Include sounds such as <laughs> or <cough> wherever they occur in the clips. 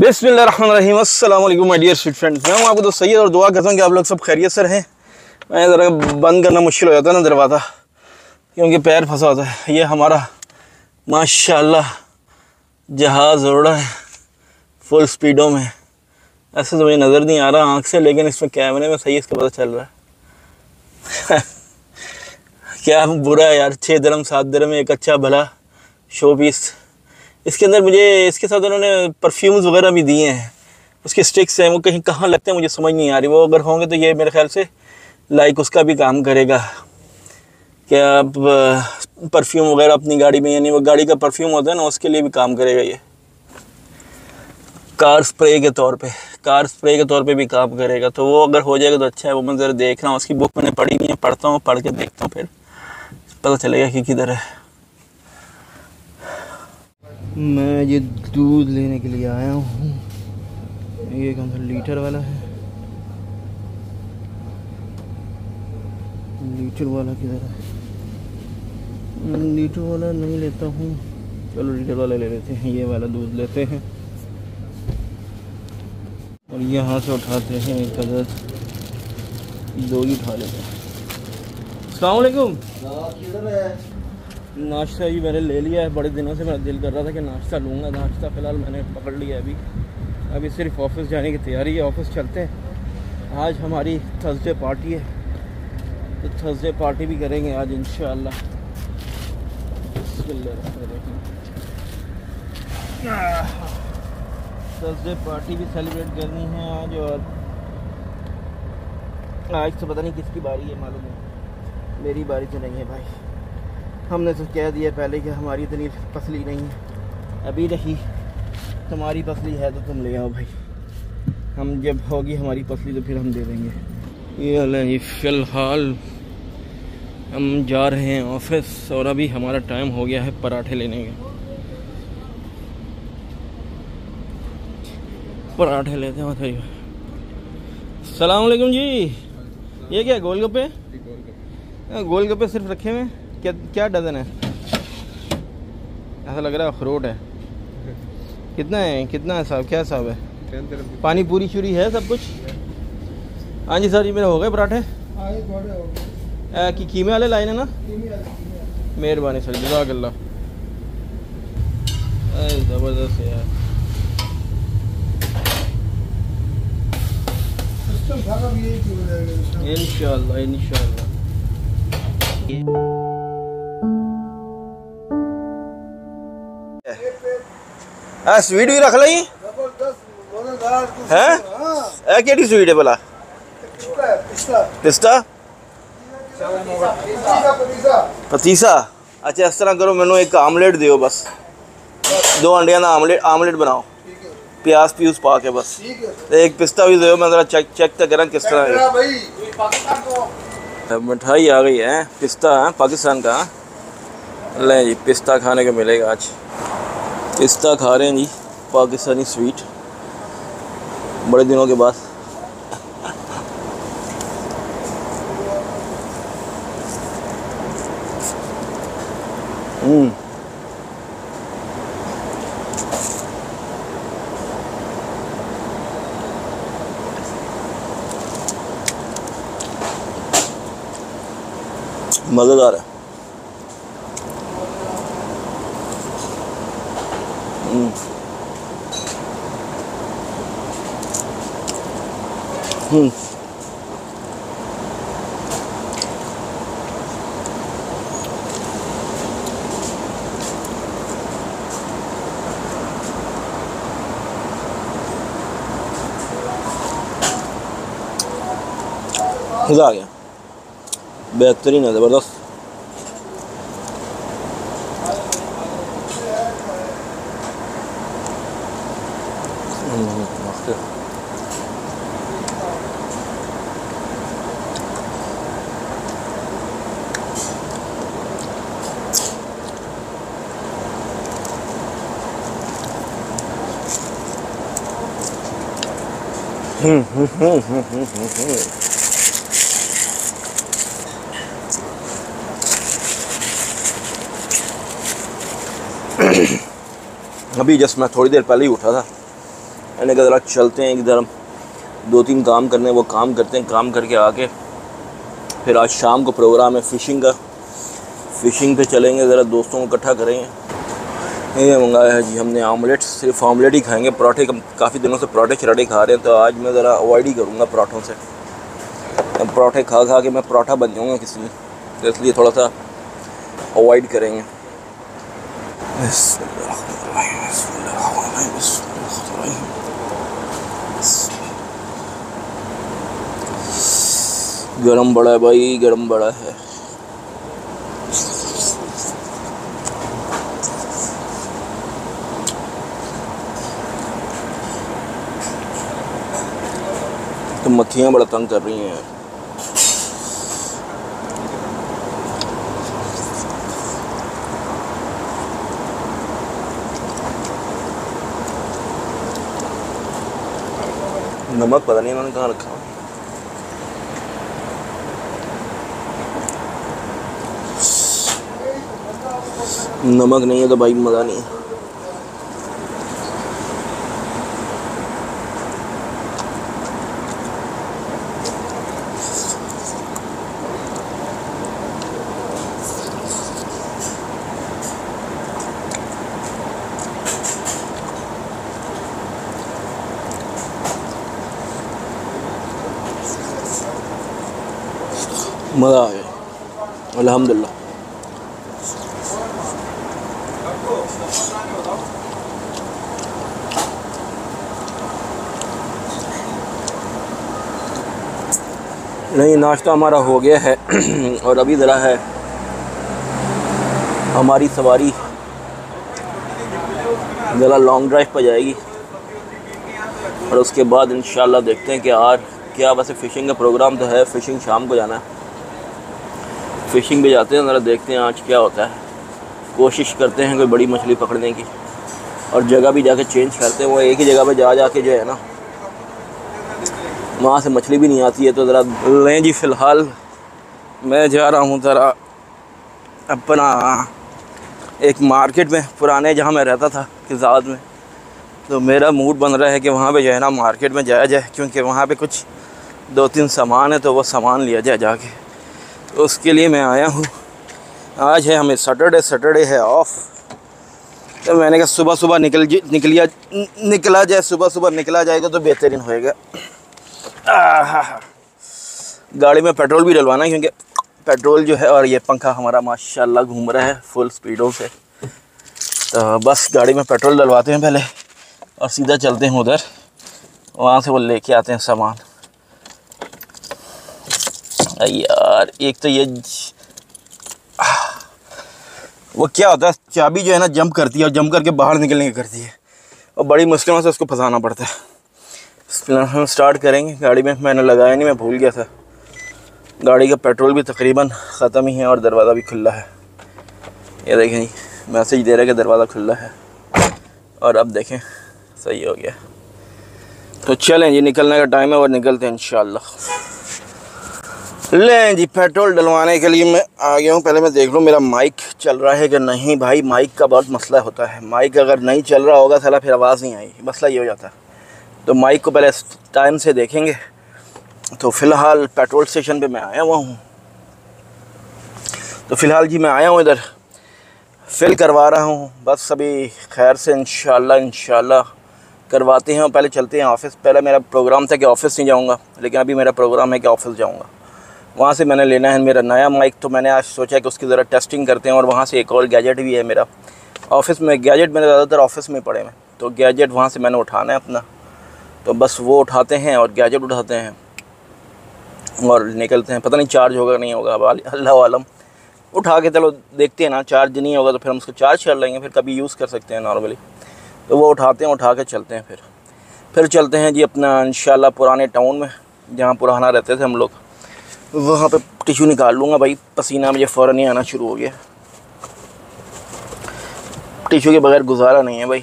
अस्सलाम वालेकुम my dear sweet friends मैं हूँ आपको तो सैयद और दुआ करता हूँ कि आप लोग सब खैरियत से रहें। मैं ज़रा बंद करना मुश्किल हो जाता है ना दरवाज़ा, क्योंकि पैर फंसा होता है। ये हमारा, माशाल्लाह, जहाज़ उड़ रहा है फुल स्पीडों में। ऐसे तो मुझे नज़र नहीं आ रहा आँख से, लेकिन इसमें कैमरे में सही इसका पता चल रहा है। <laughs> क्या बुरा है यार छः दरम सात दरम एक अच्छा भला शो पीस इसके अंदर मुझे, इसके साथ उन्होंने परफ्यूम्स वगैरह भी दिए हैं। उसके स्टिक्स हैं, वो कहीं कहाँ लगते हैं, मुझे समझ नहीं आ रही। वो अगर होंगे तो ये मेरे ख्याल से लाइक उसका भी काम करेगा। क्या आप परफ्यूम वगैरह अपनी गाड़ी में, यानी वो गाड़ी का परफ्यूम होता है ना, उसके लिए भी काम करेगा ये। कार स्प्रे के तौर पे कार स्प्रे के तौर पे भी काम करेगा। तो वो अगर हो जाएगा तो अच्छा है, वो मैं ज़रा देख रहा हूँ। उसकी बुक मैंने पढ़ी नहीं है, पढ़ता हूँ, पढ़ के देखता हूँ फिर। पता चलेगा कि किधर है। मैं ये दूध लेने के लिए आया हूँ। ये कौन सा लीटर वाला है? लीटर वाला किधर है? लीटर वाला नहीं लेता हूँ। चलो लीटर वाला ले लेते हैं, ये वाला दूध लेते हैं। और यहाँ से उठाते हैं एक अदर दो ही उठा लेते हैं। अलैक्म नाश्ता भी मैंने ले लिया है, बड़े दिनों से मेरा दिल कर रहा था कि नाश्ता लूँगा। नाश्ता फ़िलहाल मैंने पकड़ लिया अभी। अभी सिर्फ़ ऑफ़िस जाने की तैयारी है, ऑफ़िस चलते हैं। आज हमारी थर्सडे पार्टी है तो थर्सडे पार्टी भी करेंगे आज इन थर्सडे पार्टी भी सेलिब्रेट करनी है आज, और आज तो पता नहीं किसकी बारी है, मालूम है। मेरी बारी तो नहीं है भाई। हमने तो कह दिया पहले कि हमारी इतनी पसली नहीं है। अभी रही तुम्हारी पसली है तो तुम ले आओ भाई। हम जब होगी हमारी पसली तो फिर हम दे देंगे। ये हाल ये फ़िलहाल हम जा रहे हैं ऑफ़िस और अभी हमारा टाइम हो गया है पराठे लेने के। पराठे लेते हैं बताइए सलामकुम जी। ये क्या गोलगप्पे? गोलगप्पे। सिर्फ़ रखे हुए क्या क्या डजन है? ऐसा लग रहा है अखरोट है। कितना है? कितना है साहब? क्या साहब है? पानी पूरी चूरी है सब कुछ? हाँ जी सर जी मेरे हो गए पराठे? की कीमे वाले लाइन है ना? मेहरबानी सर जजाकल्ला ज़बरदस्त यार। इंशाल्लाह इंशाल्लाह। हाँ स्वीट भी रख ली है? केड़ी स्वीट है भला। पिस्ता पतीसा अच्छा इस तरह करो मैनू एक आमलेट दियो बस। दो अंडिया का आमलेट आमलेट बनाओ। प्याज प्यूज पा के बस। एक पिस्ता भी दो मैं जरा चेक चेक तो करा किस तरह है। मिठाई आ गई है पिस्ता है पाकिस्तान का। ले जी पिस्ता खाने को मिलेगा आज। पिस्ता खा रहे हैं जी पाकिस्तानी स्वीट बड़े दिनों के बाद। हम्म। मज़ेदार है। हम्म मज़ा आ गया बेहतरीन <coughs> अभी जस्ट मैं थोड़ी देर पहले ही उठा था। मैंने कहा, ज़रा चलते हैं इधर। दो तीन काम करने, वो काम करते हैं, काम करके आके फिर आज शाम को प्रोग्राम है फ़िशिंग का। फ़िशिंग पे चलेंगे, ज़रा दोस्तों को इकट्ठा करेंगे। ये मंगाया है जी, हमने आमलेट सिर्फ़ आमलेट ही खाएँगे, पराठे काफ़ी दिनों से पराठे शराठे खा रहे हैं तो आज मैं ज़रा अवॉइड ही करूँगा पराठों से। पराठे खा खा के मैं पराठा बन जाऊँगा किसी तो इसलिए थोड़ा सा अवॉइड करेंगे। गरम बड़ा है भाई, गरम बड़ा है। मक्खियाँ बड़ा तंग कर रही हैं। नमक पता नहीं इन्होंने कहाँ रखा। नमक नहीं है तो भाई मज़ा नहीं है। मज़ा आ गया अल्हम्दुलिल्लाह। नहीं, नाश्ता हमारा हो गया है, <clears throat> और अभी ज़रा है हमारी सवारी। ज़रा लॉन्ग ड्राइव पर जाएगी, और उसके बाद इन देखते हैं कि यार, क्या वैसे फ़िशिंग का प्रोग्राम तो है फ़िशिंग शाम को जाना है। फ़िशिंग भी जाते हैं, ज़रा देखते हैं आज क्या होता है। कोशिश करते हैं कोई बड़ी मछली पकड़ने की। और जगह भी जाके चेंज करते हैं, वो एक ही जगह पे जा जा के जो है ना, वहाँ से मछली भी नहीं आती है तो ज़रा लें जी फ़िलहाल। मैं जा रहा हूँ ज़रा अपना एक मार्केट में, पुराने जहाँ मैं रहता था, किजाद में। तो मेरा मूड बन रहा है कि वहाँ पे जो है ना, मार्केट में जाया जाए, क्योंकि वहाँ पे कुछ दो तीन सामान है तो वो सामान लिया जाए जाके। तो उसके लिए मैं आया हूँ। आज है हमें सैटरडे सैटरडे है ऑफ़ तो मैंने कहा, सुबह सुबह निकल निकलिया निकला जाए, सुबह सुबह निकला जाएगा तो बेहतरीन होएगा। गाड़ी में पेट्रोल भी डलवाना क्योंकि पेट्रोल जो है और ये पंखा हमारा माशाल्लाह घूम रहा है फुल स्पीडों से तो बस गाड़ी में पेट्रोल डलवाते हैं पहले और सीधा चलते हैं उधर। वहाँ से वो लेके आते हैं सामान। यार, एक तो ये वो क्या होता है, चाबी जो है ना जंप करती है और जंप करके बाहर निकलने की करती है। और बड़ी मुश्किलों से उसको फंसाना पड़ता है। हम स्टार्ट करेंगे। गाड़ी में मैंने लगाया नहीं, मैं भूल गया था। गाड़ी का पेट्रोल भी तकरीबन ख़त्म ही है और दरवाज़ा भी खुला है। ये देखें मैसेज दे रहा है कि दरवाज़ा खुला है। और अब देखें, सही हो गया। तो चलें जी, निकलने का टाइम है और निकलते हैं इन लें जी, पेट्रोल डलवाने के लिए मैं आ गया हूँ। पहले मैं देख लूँ, मेरा माइक चल रहा है कि नहीं भाई? माइक का बहुत मसला होता है। माइक अगर नहीं चल रहा होगा, साला फिर आवाज़ नहीं आएगी। मसला ये हो जाता है। तो माइक को पहले टाइम से देखेंगे। तो फ़िलहाल पेट्रोल स्टेशन पे मैं आया हुआ हूँ। तो फ़िलहाल जी मैं आया हूँ इधर। फिल करवा रहा हूँ। बस अभी खैर से इन इंशाल्लाह करवाते हैं पहले चलते हैं ऑफ़िस। पहले मेरा प्रोग्राम था कि ऑफ़िस नहीं जाऊँगा, लेकिन अभी मेरा प्रोग्राम है कि ऑफ़िस जाऊँगा। वहाँ से मैंने लेना है मेरा नया माइक तो मैंने आज सोचा कि उसकी ज़रा टेस्टिंग करते हैं और वहाँ से एक और गैजेट भी है मेरा। ऑफ़िस में गैजेट मेरे ज़्यादातर ऑफ़िस में पड़े हैं। तो गैजेट वहाँ से मैंने उठाना है अपना। तो बस वो उठाते हैं और गैजेट उठाते हैं। और निकलते हैं। पता नहीं चार्ज होगा नहीं होगा, अब अल्लाह आलम। उठा के चलो, देखते हैं ना चार्ज नहीं होगा तो फिर हम उसको चार्ज कर लेंगे, फिर कभी यूज़ कर सकते हैं नॉर्मली तो वो उठाते हैं, उठा के चलते हैं फिर। फिर चलते हैं जी अपना इन पुराने टाउन में, जहाँ पुराना रहते थे हम लोग। वहाँ पे टिशू निकाल लूँगा भाई। पसीना मुझे फ़ौरन ही आना शुरू हो गया। टिशू के बगैर गुजारा नहीं है भाई।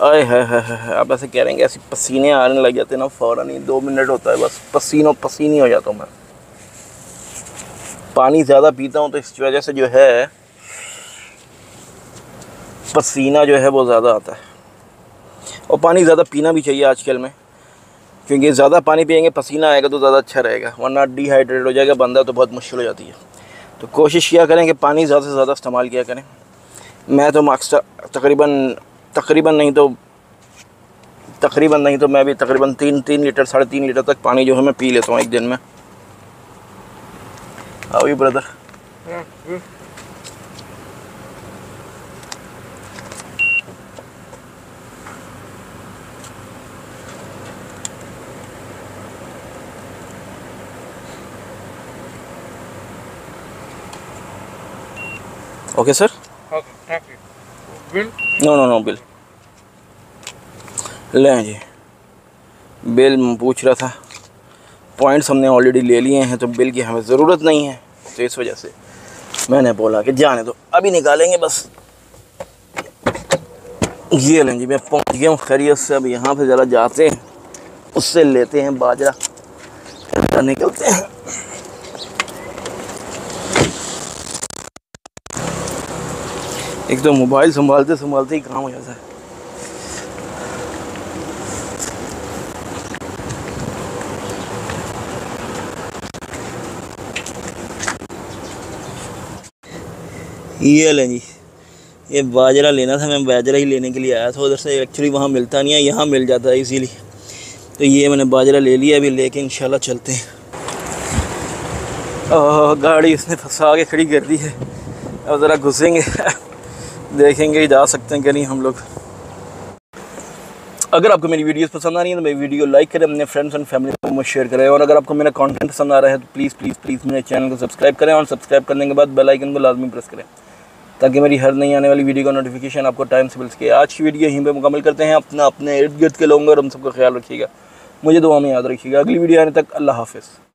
अरे है आप ऐसे कह रहे हैं ऐसे पसीने आने लग जाते हैं ना, फ़ौरन ही दो मिनट होता है बस। पसीनों पसीनी हो जाता हूँ मैं। पानी ज़्यादा पीता हूँ तो इस वजह से जो है, पसीना जो है वो ज़्यादा आता है। और पानी ज़्यादा पीना भी चाहिए आजकल में। क्योंकि ज़्यादा पानी पियेंगे, पसीना आएगा तो ज़्यादा अच्छा रहेगा, वरना डिहाइड्रेट हो जाएगा, बंदा तो बहुत मुश्किल हो जाती है। तो कोशिश किया करें कि पानी ज़्यादा से ज़्यादा इस्तेमाल किया करें। मैं तो तकरीबन तकरीबन नहीं तो तकरीबन नहीं तो मैं भी तकरीबन तीन तीन लीटर, साढ़े तीन लीटर तक पानी जो है मैं पी लेता हूँ एक दिन में। आओ brother okay sir Okay, thank you. Bill? No no no bill लें जी। बिल पूछ रहा था। पॉइंट्स हमने ऑलरेडी ले लिए हैं तो बिल की हमें ज़रूरत नहीं है। तो इस वजह से मैंने बोला कि जाने दो। अभी निकालेंगे बस। ये लें जी मैं पहुँच गया हूँ खैरियत से। अब यहाँ पे ज़रा जाते हैं। उससे लेते हैं बाजरा। निकलते हैं। एक तो मोबाइल संभालते संभालते ही काम हो जाता है। ये लें जी ये बाजरा लेना था मैं बाजरा ही लेने के लिए आया था उधर से एक्चुअली वहाँ मिलता नहीं है यहाँ मिल जाता है इसीलिए तो ये मैंने बाजरा ले लिया अभी लेके इंशाल्लाह चलते हैं। ओह, गाड़ी उसने फंसा के खड़ी कर दी है। अब ज़रा घुसेंगे। देखेंगे, जा सकते हैं कि नहीं हम लोग। अगर आपको मेरी वीडियोस पसंद आ रही है तो मेरी वीडियो लाइक करें, अपने फ्रेंड्स एंड फैमिली में शेयर करें। और अगर आपको मेरा कंटेंट पसंद आ रहा है तो प्लीज़ प्लीज़ प्लीज़ मेरे चैनल को सब्सक्राइब करें और सब्सक्राइब करने के बाद बेल आइकन को लाजमी प्रेस करें। ताकि मेरी हर नई आने वाली वीडियो का नोटिफिकेशन आपको टाइम से मिल सके। आज की वीडियो यहीं पर मुकम्मल करते हैं। अपना, अपने इर्द गिर्द के लोगों और हम सबका ख्याल रखिएगा। मुझे दुआ में याद रखिएगा। अगली वीडियो आने तक अल्लाह हाफिज़।